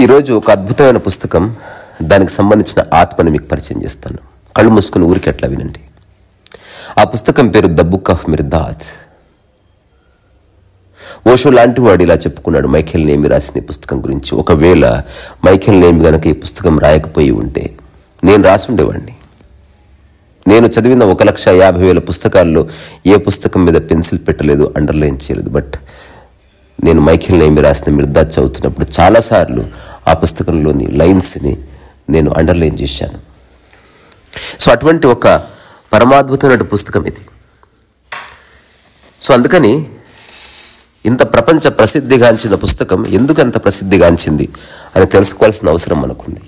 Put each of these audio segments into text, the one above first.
ఈరోజు ఒక అద్భుతమైన పుస్తకం దానికి సంబంధించిన ఆత్మని మీకు పరిచయం చేస్తాను. కళ్ళు మూసుకుని ఊరికి అట్లా వినండి. ఆ పుస్తకం పేరు the book of Mirdad. Osho లాంటి వాడు ఇలా చెప్పుకున్నాడు మైఖేల్ నేమి రాసిన ఈ పుస్తకం గురించి. ఒకవేళ మైఖేల్ నేమి గనక ఈ పుస్తకం రాయకపోయి ఉంటే నేను రాసుండేవాడిని నేను చదివిన ఒక లక్ష యాభై వేల పుస్తకాల్లో ఏ పుస్తకం మీద పెన్సిల్ పెట్టలేదు అండర్లైన్ చేయలేదు. బట్ నేను మైఖేల్ నేమి రాసిన మిర్దాత్ చదువుతున్నప్పుడు చాలాసార్లు ఆ పుస్తకంలోని లైన్స్ని నేను అండర్లైన్ చేశాను. సో అటువంటి ఒక పరమాద్భుతమైన పుస్తకం ఇది. సో అందుకని ఇంత ప్రపంచ ప్రసిద్ధిగాంచిన పుస్తకం ఎందుకు అంత ప్రసిద్ధిగాంచింది అని తెలుసుకోవాల్సిన అవసరం మనకుంది.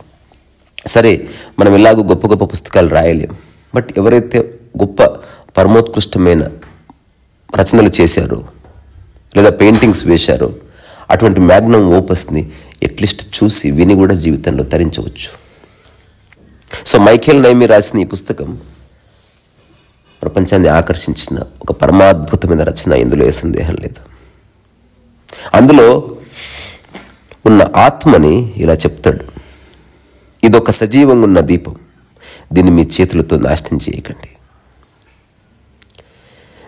సరే మనం ఎలాగో గొప్ప గొప్ప పుస్తకాలు రాయలేం. బట్ ఎవరైతే గొప్ప పరమోత్కృష్టమైన రచనలు చేశారో లేదా పెయింటింగ్స్ వేశారో అటువంటి మ్యాగ్నమ్ ఓపస్ని ఎట్లీస్ట్ చూసి విని కూడా జీవితంలో తరించవచ్చు. సో మైఖేల్ నైమి రాసిన ఈ పుస్తకం ప్రపంచాన్ని ఆకర్షించిన ఒక పరమాద్భుతమైన రచన. ఇందులో ఏ సందేహం లేదు. అందులో ఉన్న ఆత్మని ఇలా చెప్తాడు. ఇదొక సజీవంగా ఉన్న దీపం. దీన్ని మీ చేతులతో నాశనం చేయకండి.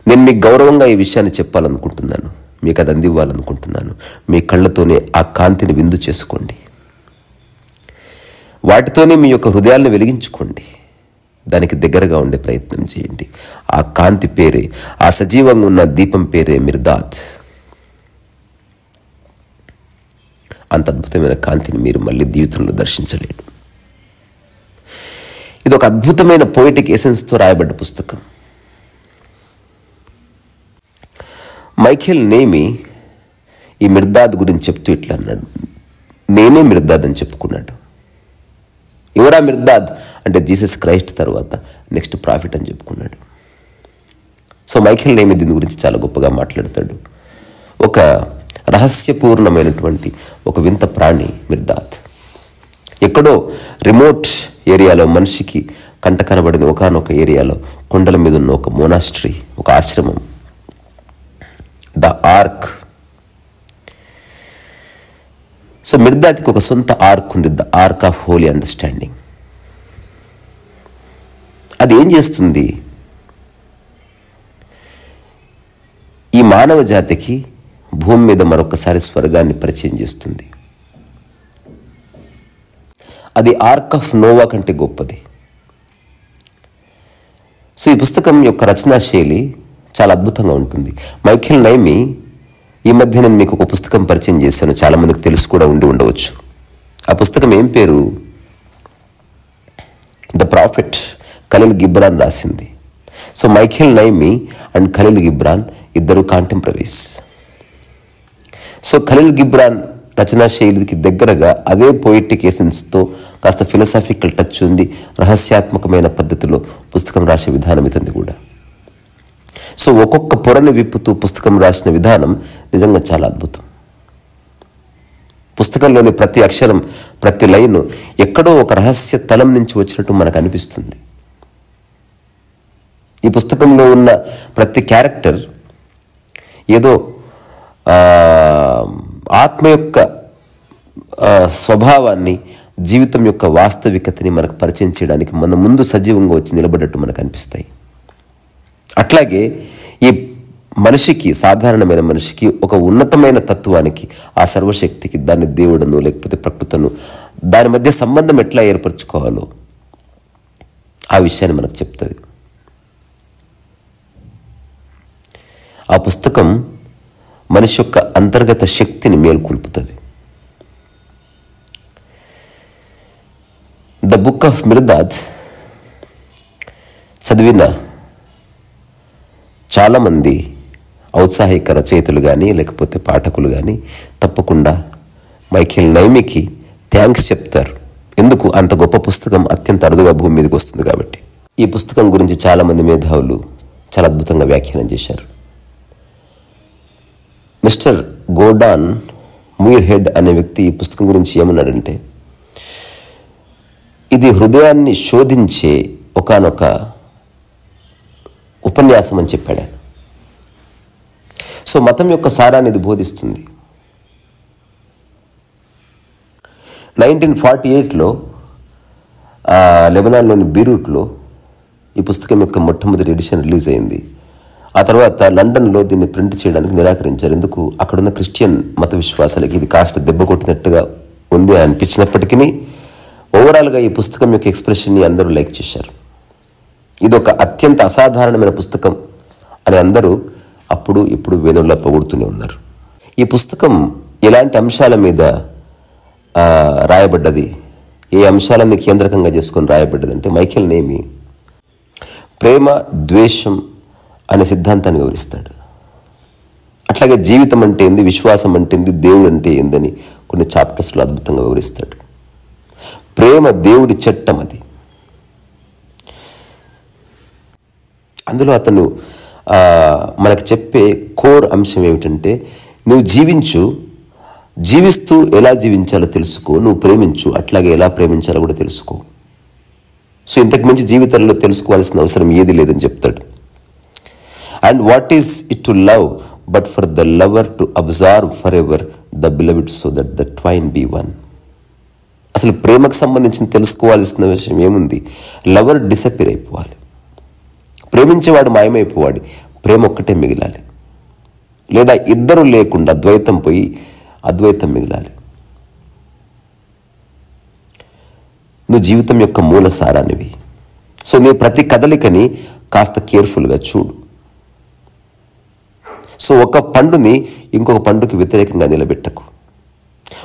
నేను మీకు గౌరవంగా ఈ విషయాన్ని చెప్పాలనుకుంటున్నాను. మీకు అది అందివ్వాలనుకుంటున్నాను. మీ కళ్ళతోనే ఆ కాంతిని విందు చేసుకోండి. వాటితోనే మీ యొక్క హృదయాలను వెలిగించుకోండి. దానికి దగ్గరగా ఉండే ప్రయత్నం చేయండి. ఆ కాంతి పేరే ఆ సజీవంగా ఉన్న దీపం పేరే మిర్దాత్ అంత అద్భుతమైన కాంతిని మీరు మళ్ళీ జీవితంలో దర్శించలేడు ఇది ఒక అద్భుతమైన పోయిటిక్ ఎసెన్స్తో రాయబడ్డ పుస్తకం. మైఖేల్ నేమి ఈ మిర్దాద్ గురించి చెప్తూ ఇట్లా అన్నాడు. నేనే మిర్దాద్ అని చెప్పుకున్నాడు. ఎవరా మిర్దాద్? అంటే జీసస్ క్రైస్ట్ తర్వాత నెక్స్ట్ ప్రాఫిట్ అని చెప్పుకున్నాడు. సో మైఖేల్ నేమి దీని గురించి చాలా గొప్పగా మాట్లాడతాడు. ఒక రహస్యపూర్ణమైనటువంటి ఒక వింత ప్రాణి మిర్దాద్. ఎక్కడో రిమోట్ ఏరియాలో మనిషికి కంట కనబడింది ఒకనొక ఏరియాలో కొండల మీద ఉన్న ఒక మోనాస్ట్రీ ఒక ఆశ్రమం. ద ఆర్క్ సో మిర్దాతికి ఒక సొంత ఆర్క్ ఉంది the ark of holy understanding అది ఏం చేస్తుంది? ఈ మానవ జాతికి భూమి మీద మరొకసారి స్వర్గాన్ని పరిచయం చేస్తుంది. అది ఆర్క్ ఆఫ్ నోవా కంటే గొప్పది. సో ఈ పుస్తకం యొక్క రచనా శైలి చాలా అద్భుతంగా ఉంటుంది. మైఖేల్ నైమి ఈ మధ్య నేను మీకు ఒక పుస్తకం పరిచయం చేశాను చాలా మందికి తెలుసు కూడా ఉండి ఉండవచ్చు. ఆ పుస్తకం ఏం పేరు? ద ప్రాఫిట్ ఖలీల్ గిబ్రాన్ రాసింది. So Michael Naimy and Khalil Gibran ఇద్దరు కాంటెంపరీస్. సో ఖలీల్ గిబ్రాన్ రచనా శైలికి దగ్గరగా అదే పోయిటిక్ ఎసెన్స్తో కాస్త ఫిలసాఫికల్ టచ్ ఉంది రహస్యాత్మకమైన పద్ధతిలో పుస్తకం రాసే విధానం ఇతంది కూడా. సో ఒక్కొక్క పొరని విప్పుతూ పుస్తకం రాసిన విధానం నిజంగా చాలా అద్భుతం. పుస్తకంలోని ప్రతి అక్షరం ప్రతి లైను ఎక్కడో ఒక రహస్య తలం నుంచి వచ్చినట్టు మనకు అనిపిస్తుంది. ఈ పుస్తకంలో ఉన్న ప్రతి క్యారెక్టర్ ఏదో ఆత్మ యొక్క స్వభావాన్ని జీవితం యొక్క వాస్తవికతని మనకు పరిచయం చేయడానికి మన ముందు సజీవంగా వచ్చి నిలబడ్డట్టు మనకు అనిపిస్తాయి. అట్లాగే ఈ మనిషికి సాధారణమైన మనిషికి ఒక ఉన్నతమైన తత్వానికి ఆ సర్వశక్తికి దాన్ని దేవుడను లేకపోతే ప్రకృతను దాని మధ్య సంబంధం ఎట్లా ఏర్పరచుకోవాలో ఆ విషయాన్ని మనకు చెప్తుంది. ఆ పుస్తకం మనిషి యొక్క అంతర్గత శక్తిని మేల్కొల్పుతుంది. ద బుక్ ఆఫ్ మిర్దాద్ చదివిన చాలామంది ఔత్సాహిక రచయితలు కానీ లేకపోతే పాఠకులు కానీ తప్పకుండా మైఖేల్ నైమికి థ్యాంక్స్ చెప్తారు. ఎందుకు? అంత గొప్ప పుస్తకం అత్యంత అరుదుగా భూమి మీదకి వస్తుంది కాబట్టి. ఈ పుస్తకం గురించి చాలామంది మేధావులు చాలా అద్భుతంగా వ్యాఖ్యానం చేశారు. మిస్టర్ గోడాన్ మూర్ హెడ్ అనే వ్యక్తి ఈ పుస్తకం గురించి ఏమన్నాడంటే ఇది హృదయాన్ని శోధించే ఒకానొక ఉపన్యాసం అని చెప్పాడు సో మతం యొక్క సారాన్ని ఇది బోధిస్తుంది. నైన్టీన్ ఫార్టీ ఎయిట్లో లెబనాన్లోని బీరూట్లో ఈ పుస్తకం యొక్క మొట్టమొదటి ఎడిషన్ రిలీజ్ అయింది. ఆ తర్వాత లండన్లో దీన్ని ప్రింట్ చేయడానికి నిరాకరించారు. ఎందుకు? అక్కడున్న క్రిస్టియన్ మత విశ్వాసాలకి ఇది కాస్త దెబ్బ కొట్టినట్టుగా ఉంది అనిపించినప్పటికీ ఓవరాల్గా ఈ పుస్తకం యొక్క ఎక్స్ప్రెషన్ని అందరూ లైక్ చేశారు. ఇది ఒక అత్యంత అసాధారణమైన పుస్తకం అని అందరూ అప్పుడు ఇప్పుడు వేదంలో పొగుడుతూనే ఉన్నారు. ఈ పుస్తకం ఎలాంటి అంశాల మీద రాయబడ్డది? ఏ అంశాలని కేంద్రకంగా చేసుకొని రాయబడ్డది అంటే మైఖేల్ నేమి ప్రేమ ద్వేషం అనే సిద్ధాంతాన్ని వివరిస్తాడు. అట్లాగే జీవితం అంటే ఏంది? విశ్వాసం అంటే ఏంది? దేవుడు అంటే ఏందని కొన్ని చాప్టర్స్లో అద్భుతంగా వివరిస్తాడు. ప్రేమ దేవుడి చట్టం అది. అందులో అతను మనకు చెప్పే కోర్ అంశం ఏమిటంటే నువ్వు జీవించు జీవిస్తూ ఎలా జీవించాలో తెలుసుకో నువ్వు ప్రేమించు అట్లాగే ఎలా ప్రేమించాలో కూడా తెలుసుకో. సో ఇంతకు మించి జీవితంలో తెలుసుకోవాల్సిన అవసరం ఏది లేదని చెప్తాడు. And what is it to love but for the lover to observe forever the beloved so that the twain be one. అసలు ప్రేమకు సంబంధించిన తెలుసుకోవాల్సిన విషయం ఏముంది? లవర్ డిసపిర్ అయిపోవాలి. ప్రేమించేవాడు మాయమైపోవాడు ప్రేమ ఒక్కటే మిగిలాలి. లేదా ఇద్దరు లేకుండా ద్వైతం పోయి అద్వైతం మిగిలాలి. నువ్వు జీవితం యొక్క మూల సారానివి. సో నీ ప్రతి కదలికని కాస్త కేర్ఫుల్గా చూడు. సో ఒక పండుని ఇంకొక పండుకి వ్యతిరేకంగా నిలబెట్టకు.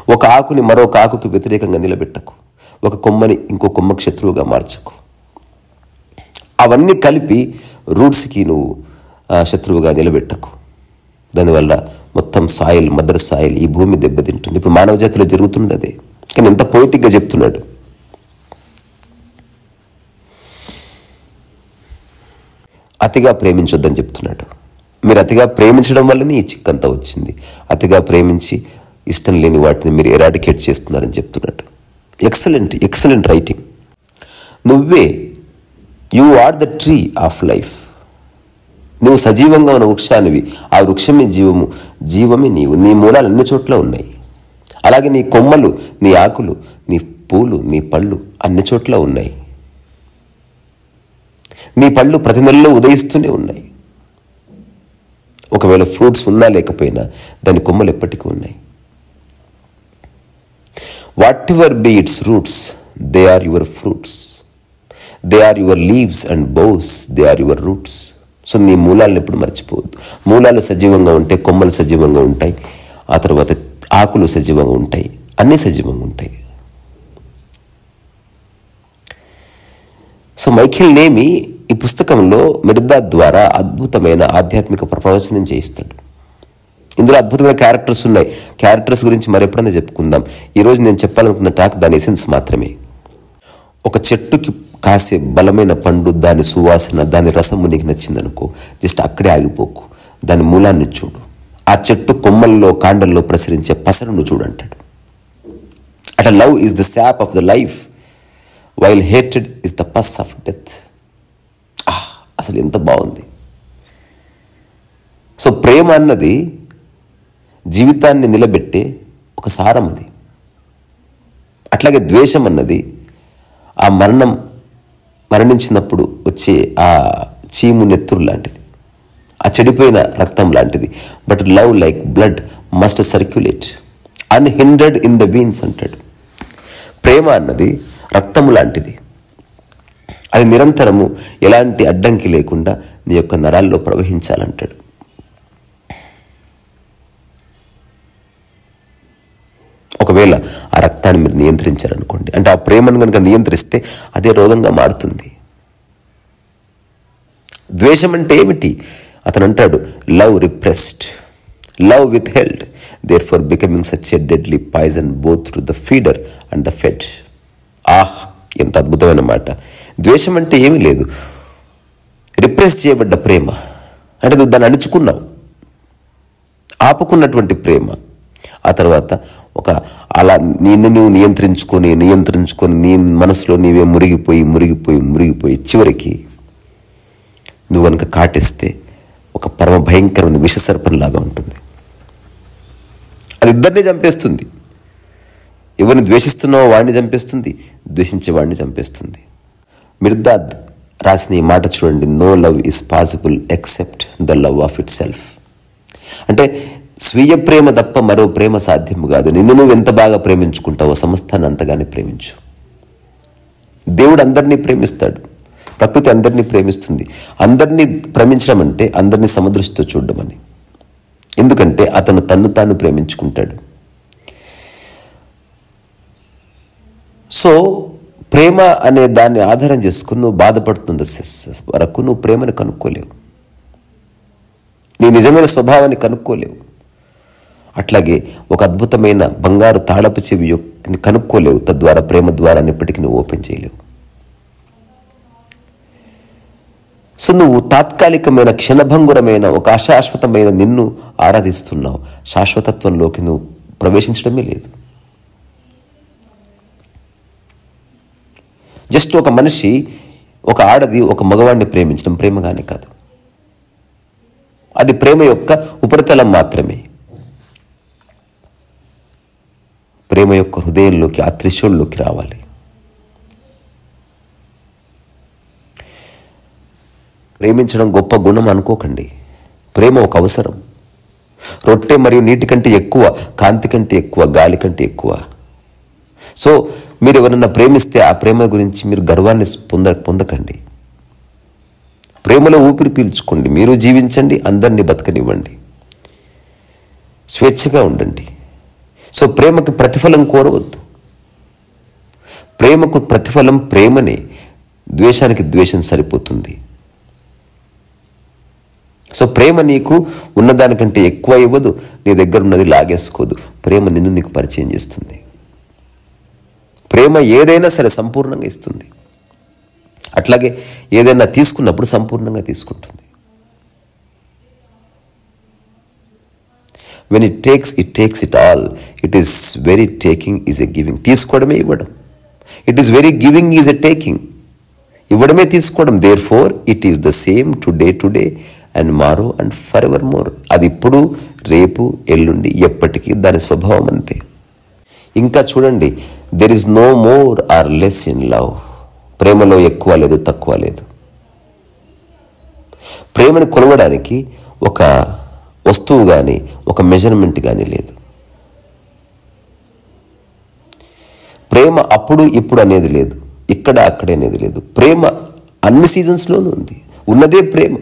ఒక ఆకుని మరొక ఆకుకి వ్యతిరేకంగా నిలబెట్టకు. ఒక కొమ్మని ఇంకో కొమ్మకు శత్రువుగా మార్చకు. అవన్నీ కలిపి రూట్స్కి నువ్వు శత్రువుగా నిలబెట్టకు. దానివల్ల మొత్తం సాయిల్ మదర్ సాయిల్ ఈ భూమి దెబ్బతింటుంది. ఇప్పుడు మానవ జాతిలో జరుగుతుంది అదే. కానీ ఎంత పోయిటిక్గా చెప్తున్నాడు. అతిగా ప్రేమించొద్దని చెప్తున్నాడు. మీరు అతిగా ప్రేమించడం వల్లనే ఈ చిక్కంతా వచ్చింది. అతిగా ప్రేమించి ఇష్టం లేని వాటిని మీరు ఎరాడికేట్ చేస్తున్నారని చెప్తున్నట్టు. ఎక్సలెంట్ ఎక్సలెంట్ రైటింగ్ నువ్వే you are the tree of life నువ్వు సజీవంగా ఉన్న వృక్షానివి ఆ వృక్షమే జీవము జీవమే నీవు. నీ మూలాలు అన్ని చోట్ల ఉన్నాయి. అలాగే నీ కొమ్మలు నీ ఆకులు నీ పూలు నీ పళ్ళు అన్ని చోట్ల ఉన్నాయి. నీ పళ్ళు ప్రతి నెలలో ఉదయిస్తూనే ఉన్నాయి. ఒకవేళ ఫ్రూట్స్ ఉన్నా లేకపోయినా దాని కొమ్మలు ఎప్పటికీ ఉన్నాయి. Whatever be its roots they are your fruits they are your leaves and boughs they are your roots so నీ మూలాలను ఎప్పుడు మర్చిపోవద్దు. మూలాలు సజీవంగా ఉంటే కొమ్మలు సజీవంగా ఉంటాయి. ఆ తర్వాత ఆకులు సజీవంగా ఉంటాయి. అన్నీ సజీవంగా ఉంటాయి. సో మైఖిల్ నేమి ఈ పుస్తకంలో మిర్దా ద్వారా అద్భుతమైన ఆధ్యాత్మిక ప్రవచనం చేయిస్తాడు. ఇందులో అద్భుతమైన క్యారెక్టర్స్ ఉన్నాయి. క్యారెక్టర్స్ గురించి మరెప్పుడైనా చెప్పుకుందాం. ఈరోజు నేను చెప్పాలనుకున్న టాక్ దాని ఎసెన్స్ మాత్రమే. ఒక చెట్టుకి కాసే బలమైన పండు దాని సువాసన దాని రసము నీకు నచ్చిందనుకో జస్ట్ అక్కడే ఆగిపోకు. దాని మూలాన్ని చూడు. ఆ చెట్టు కొమ్మల్లో కాండల్లో ప్రసరించే పసరును చూడంటాడు. At love is the sap of the life while hated is the pus of death అసలు ఎంత బాగుంది. సో ప్రేమ అన్నది జీవితాన్ని నిలబెట్టే ఒక సారం అది. అట్లాగే ద్వేషం అన్నది ఆ మరణం మరణించినప్పుడు వచ్చే ఆ చీము నెత్తురు లాంటిది. ఆ చెడిపోయిన రక్తం లాంటిది. But love like blood must circulate unhindered in the veins అంటాడు. ప్రేమ అన్నది రక్తము లాంటిది. అది నిరంతరము ఎలాంటి అడ్డంకి లేకుండా నీ యొక్క నరాల్లో ప్రవహించాలంటాడు. ఒకవేళ ఆ రక్తాన్ని మీరు నియంత్రించారనుకోండి. అంటే ఆ ప్రేమను కనుక నియంత్రిస్తే అదే రోగంగా మారుతుంది. ద్వేషం అంటే ఏమిటి? అతను అంటాడు love repressed love withheld therefore becoming such a deadly poison both to the feeder and the fed ah ఎంత అద్భుతమైన మాట. ద్వేషం అంటే ఏమీ లేదు. రిప్రెస్ చేయబడ్డ ప్రేమ. అంటే నువ్వు దాన్ని అణుచుకున్నావు. ఆపుకున్నటువంటి ప్రేమ. ఆ తర్వాత ఒక అలా నిన్ను నువ్వు నియంత్రించుకొని నియంత్రించుకొని నీ మనసులో నీవే మురిగిపోయి మురిగిపోయి మురిగిపోయి చివరికి నువ్వు కనుక కాటేస్తే ఒక పరమ భయంకరమైన విషసర్పంలాగా ఉంటుంది. అది ఇద్దరిని చంపేస్తుంది. ఎవరిని ద్వేషిస్తున్నావో వాడిని చంపేస్తుంది ద్వేషించే వాడిని చంపేస్తుంది. మిర్దాద్ రాసిన ఈ మాట చూడండి no love is possible except the love of itself అంటే స్వీయ ప్రేమ తప్ప మరో ప్రేమ సాధ్యము కాదు. నిన్ను నువ్వు ఎంత బాగా ప్రేమించుకుంటావో సంస్థను అంతగానే ప్రేమించు. దేవుడు అందరినీ ప్రేమిస్తాడు. ప్రకృతి అందరినీ ప్రేమిస్తుంది. అందరినీ ప్రేమించడం అంటే అందరినీ సమదృష్టితో చూడడం అని. ఎందుకంటే అతను తన్ను తాను ప్రేమించుకుంటాడు. సో ప్రేమ అనే దాన్ని ఆధారం చేసుకుని నువ్వు బాధపడుతుంది వరకు నువ్వు ప్రేమను కనుక్కోలేవు. నీ నిజమైన స్వభావాన్ని కనుక్కోలేవు. అట్లాగే ఒక అద్భుతమైన బంగారు తాళపు చెవి కనుక్కోలేవు తద్వారా ప్రేమ ద్వారా ఇప్పటికీ నువ్వు ఓపెన్ చేయలేవు. సో నువ్వు తాత్కాలికమైన క్షణభంగురమైన ఒక అశాశ్వతమైన నిన్ను ఆరాధిస్తున్నావు. శాశ్వతత్వంలోకి నువ్వు ప్రవేశించడమే లేదు. జస్ట్ ఒక మనిషి ఒక ఆడది ఒక మగవాడిని ప్రేమించడం ప్రేమగానే కాదు. అది ప్రేమ యొక్క ఉపరితలం మాత్రమే. ప్రేమ యొక్క హృదయంలోకి ఆ త్రిశూల్లోకి రావాలి. ప్రేమించడం గొప్ప గుణం అనుకోకండి. ప్రేమ ఒక అవసరం. రొట్టె మరియు నీటి కంటే ఎక్కువ కాంతి కంటే ఎక్కువ గాలి కంటే ఎక్కువ. సో మీరు ఎవరన్నా ప్రేమిస్తే ఆ ప్రేమ గురించి మీరు గర్వాన్ని పొంద పొందకండి. ప్రేమలో ఊపిరి పీల్చుకోండి. మీరు జీవించండి అందరినీ బతకనివ్వండి. స్వేచ్ఛగా ఉండండి. సో ప్రేమకు ప్రతిఫలం కోరవద్దు. ప్రేమకు ప్రతిఫలం ప్రేమనే ద్వేషానికి ద్వేషం సరిపోతుంది. సో ప్రేమ నీకు ఉన్నదానికంటే ఎక్కువ ఇవ్వదు నీ దగ్గర ఉన్నది లాగేసుకోదు. ప్రేమ నిన్ను నీకు పరిచయం చేస్తుంది. ప్రేమ ఏదైనా సరే సంపూర్ణంగా ఇస్తుంది. అట్లాగే ఏదైనా తీసుకున్నప్పుడు సంపూర్ణంగా తీసుకుంటుంది. When it takes it takes it all it is very taking is a giving తీసుకోవడమే ఇవ్వడం. It is very giving is a taking ఇవ్వడమే తీసుకోవడం. Therefore it is the same today and morrow and forevermore అది ఇప్పుడు రేపు ఎల్లుండి ఎప్పటికీ దాని స్వభావం అంతే. ఇంకా చూడండి there is no more or less in love ప్రేమలో ఎక్కువ లేదు తక్కువ లేదు. ప్రేమను కొలవడానికి ఒక వస్తువు కానీ ఒక మెజర్మెంట్ కానీ లేదు. ప్రేమ అప్పుడు ఇప్పుడు అనేది లేదు. ఇక్కడ అక్కడ అనేది లేదు. ప్రేమ అన్ని సీజన్స్లోనూ ఉంది. ఉన్నదే ప్రేమ.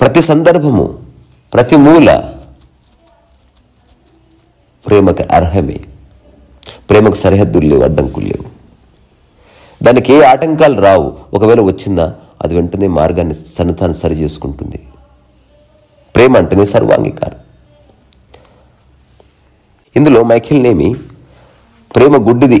ప్రతి సందర్భము ప్రతి మూల ప్రేమకు అర్హమే. ప్రేమకు సరిహద్దులు లేవు అడ్డంకులు లేవు. దానికి ఏ ఆటంకాలు రావు. ఒకవేళ వచ్చిందా అది వెంటనే మార్గాన్ని సన్నతాన్ని సరి చేసుకుంటుంది. ప్రేమ అంటేనే సర్వాంగీకారం. ఇందులో మైఖిల్ నేమి ప్రేమ గుడ్డిది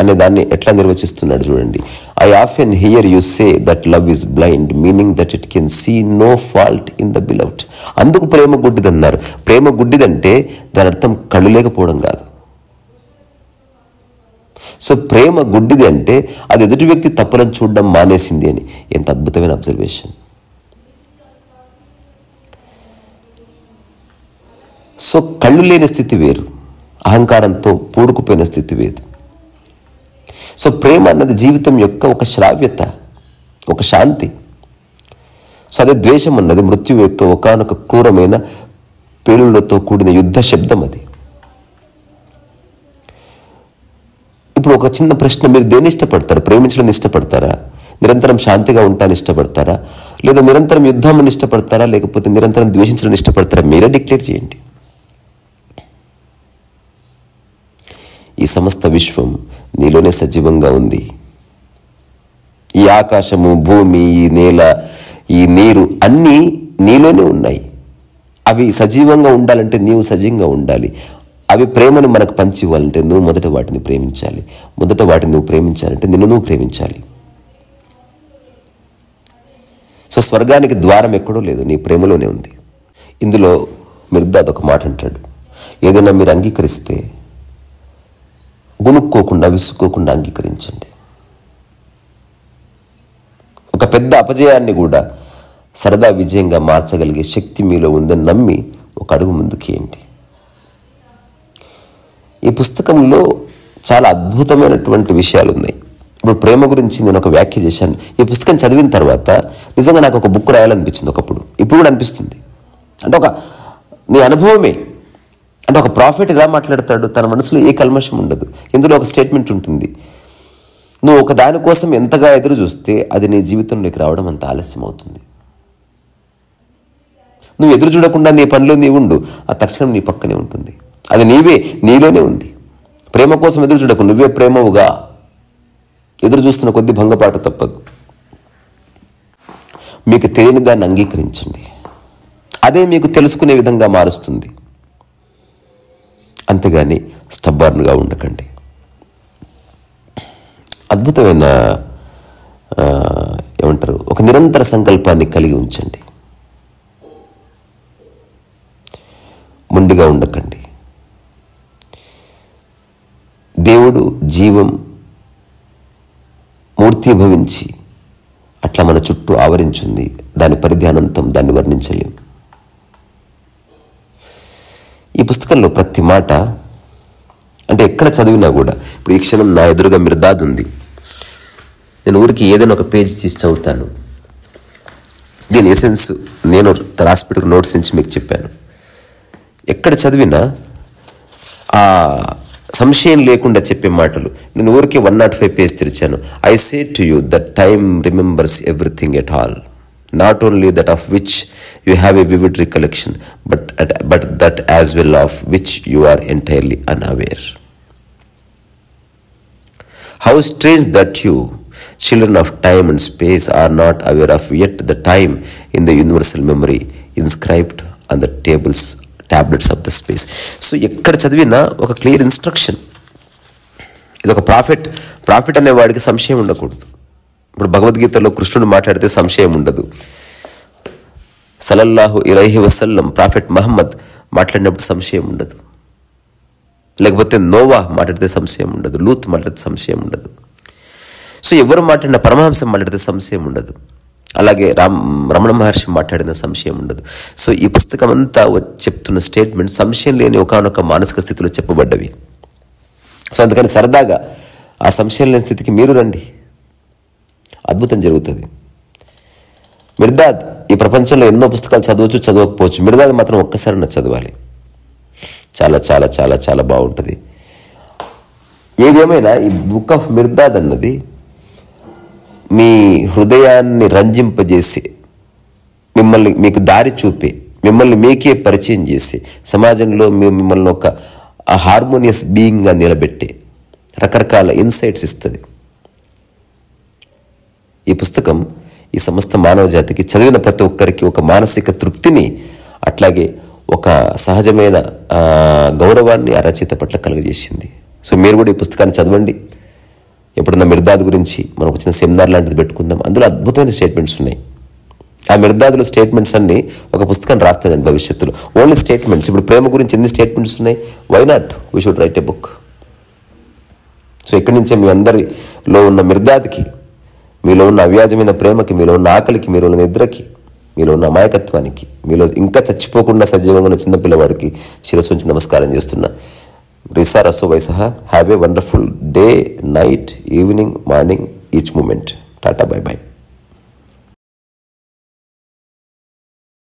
అనే దాన్ని ఎట్లా నిర్వచిస్తున్నాడు చూడండి. I often hear you say that love is blind meaning that it can see no fault in the beloved అందుకు ప్రేమ గుడ్డిది అన్నారు ప్రేమ గుడ్డిదంటే దాని అర్థం కళ్ళు లేకపోవడం కాదు. సో ప్రేమ గుడ్డిది అంటే అది ఎదుటి వ్యక్తి తప్పులను చూడడం మానేసింది అని. ఎంత అద్భుతమైన అబ్జర్వేషన్ సో కళ్ళు లేని స్థితి వేరు. అహంకారంతో పూడుకుపోయిన స్థితి వేరు. సో ప్రేమ అన్నది జీవితం యొక్క ఒక శ్రావ్యత ఒక శాంతి. సో అదే ద్వేషం అన్నది మృత్యు యొక్క ఒకనొక క్రూరమైన పేలులతో కూడిన యుద్ధ శబ్దం అది. ఇప్పుడు ఒక చిన్న ప్రశ్న మీరు దేని ఇష్టపడతారు? ప్రేమించడం ఇష్టపడతారా? నిరంతరం శాంతిగా ఉంటాను ఇష్టపడతారా? లేదా నిరంతరం యుద్ధం ఇష్టపడతారా? లేకపోతే నిరంతరం ద్వేషించడం ఇష్టపడతారా? మీరే డిక్లేర్ చేయండి. ఈ సమస్త విశ్వం నీలోనే సజీవంగా ఉంది. ఈ ఆకాశము భూమి ఈ నేల ఈ నీరు అన్నీ నీలోనే ఉన్నాయి. అవి సజీవంగా ఉండాలంటే నీవు సజీవంగా ఉండాలి. అవి ప్రేమను మనకు పంచి ఇవ్వాలంటే నువ్వు మొదట వాటిని ప్రేమించాలి. మొదట వాటిని నువ్వు ప్రేమించాలంటే నిన్ను నువ్వు ప్రేమించాలి. సో స్వర్గానికి ద్వారం ఎక్కడో లేదు నీ ప్రేమలోనే ఉంది. ఇందులో మిర్దాద్ ఒక మాట అంటాడు. ఏదైనా మీరు అంగీకరిస్తే గుణుక్కోకుండా విసుక్కోకుండా అంగీకరించండి. ఒక పెద్ద అపజయాన్ని కూడా సరదా విజయంగా మార్చగలిగే శక్తి మీలో ఉందని నమ్మి ఒక అడుగు ముందుకేయండి. ఈ పుస్తకంలో చాలా అద్భుతమైనటువంటి విషయాలు ఉన్నాయి ఇప్పుడు ప్రేమ గురించి నేను ఒక వ్యాఖ్య చేశాను. ఈ పుస్తకం చదివిన తర్వాత నిజంగా నాకు ఒక బుక్ రాయాలనిపించింది ఒకప్పుడు. ఇప్పుడు కూడా అనిపిస్తుంది. అంటే ఒక నీ అనుభవమే. అంటే ఒక ప్రాఫిట్ ఎలా మాట్లాడతాడు? తన మనసులో ఏ కల్మషం ఉండదు. ఇందులో ఒక స్టేట్మెంట్ ఉంటుంది. నువ్వు ఒక దానికోసం ఎంతగా ఎదురు చూస్తే అది నీ జీవితంలోకి రావడం అంత ఆలస్యం అవుతుంది నువ్వు ఎదురు చూడకుండా నీ పనిలో నీవుండు ఆ తక్షణం నీ పక్కనే ఉంటుంది. అది నీవే నీలోనే ఉంది. ప్రేమ కోసం ఎదురు చూడకు నువ్వే ప్రేమవుగా. ఎదురు చూస్తున్న కొద్ది భంగపాటు తప్పదు. మీకు తెలియని దాన్ని అంగీకరించండి. అదే మీకు తెలుసుకునే విధంగా మారుస్తుంది. అంతేగాని స్టబ్బర్న్గా ఉండకండి. అద్భుతమైన ఏమంటారు ఒక నిరంతర సంకల్పాన్ని కలిగి ఉంచండి. మొండిగా ఉండకండి. దేవుడు జీవం మూర్తిభవించి అట్లా మన చుట్టూ ఆవరించింది. దాని పరిధ్యానంతం దాన్ని వర్ణించలేం. ఈ పుస్తకంలో ప్రతి మాట అంటే ఎక్కడ చదివినా కూడా ఇప్పుడు ఈ క్షణం నా ఎదురుగా మిర్దాద్ ఉంది. నేను ఊరికి ఏదైనా ఒక పేజ్ తీసి చదువుతాను. దీని ఎసెన్స్ నేను రాసిపెట్టుకు నోట్స్ నుంచి మీకు చెప్పాను. ఎక్కడ చదివినా ఆ సంశయం లేకుండా చెప్పే మాటలు. నేను ఊరికే వన్ నాట్ ఫైవ్ పేజ్ తెరిచాను. I say to you that time remembers everything at all not only that of which you have a vivid recollection but but that as well of which you are entirely unaware how strange that you children of time and space are not aware of at the time in the universal memory inscribed on the tables tablets of the space so ఎక్కడ చదివినా ఒక clear instruction ఇది ఒక profit profit అనే వాడికి సంశయం ఉండకూడదు. ఇప్పుడు భగవద్గీతలో కృష్ణుడు మాట్లాడితే సంశయం ఉండదు. సలల్లాహు ఇలైహి వసల్లం ప్రాఫిట్ మహమ్మద్ మాట్లాడినప్పుడు సంశయం ఉండదు. లేకపోతే నోవా మాట్లాడితే సంశయం ఉండదు. లూత్ మాట్లాడితే సంశయం ఉండదు. సో ఎవరు మాట్లాడిన పరమహంసం మాట్లాడితే సంశయం ఉండదు. అలాగే రామ్ రమణ మహర్షి మాట్లాడిన సంశయం ఉండదు. సో ఈ పుస్తకం అంతా చెప్తున్న స్టేట్మెంట్ సంశయం లేని ఒకనొక మానసిక స్థితిలో చెప్పబడ్డవి. సో అందుకని సరదాగా ఆ సంశయం లేని స్థితికి మీరు రండి. అద్భుతం జరుగుతుంది. మిర్దాద్ ఈ ప్రపంచంలో ఎన్నో పుస్తకాలు చదవచ్చు చదవకపోవచ్చు. మిర్దాద్ మాత్రం ఒక్కసారి నా చదవాలి. చాలా చాలా చాలా చాలా బాగుంటుంది. ఏదేమైనా ఈ బుక్ ఆఫ్ మిర్దాద్ అన్నది మీ హృదయాన్ని రంజింపజేసి మిమ్మల్ని మీకు దారి చూపి మిమ్మల్ని మీకే పరిచయం చేసి సమాజంలో మీ మిమ్మల్ని ఒక హార్మోనియస్ బీయింగ్గా నిలబెట్టి రకరకాల ఇన్సైట్స్ ఇస్తుంది. ఈ పుస్తకం ఈ సమస్త మానవ జాతికి చదివిన ప్రతి ఒక్కరికి ఒక మానసిక తృప్తిని అట్లాగే ఒక సహజమైన గౌరవాన్ని ఆ రచయిత పట్ల కలుగజేసింది. సో మీరు కూడా ఈ పుస్తకాన్ని చదవండి. ఎప్పుడన్నా మిర్దాద్ గురించి మనం ఒక చిన్న సెమినార్ లాంటిది పెట్టుకుందాం. అందులో అద్భుతమైన స్టేట్మెంట్స్ ఉన్నాయి. ఆ మిర్దాదుల స్టేట్మెంట్స్ అన్ని ఒక పుస్తకం రాస్తుందండి భవిష్యత్తులో. ఓన్లీ స్టేట్మెంట్స్ ఇప్పుడు ప్రేమ గురించి ఎన్ని స్టేట్మెంట్స్ ఉన్నాయి? Why not we should write a book so ఇక్కడి నుంచే మీ అందరిలో ఉన్న మిర్దాద్కి మీలో ఉన్న అవ్యాజమైన ప్రేమకి మీలో ఉన్న ఆకలికి మీలో ఉన్న నిద్రకి మీలో ఉన్న అమాయకత్వానికి మీలో ఇంకా చచ్చిపోకుండా సజీవంగా ఉన్న చిన్నపిల్లవాడికి శిరస్సు ఉంచి నమస్కారం చేస్తున్నా. రిసా రసో వైసహ have a wonderful day night evening morning each moment ta ta bye bye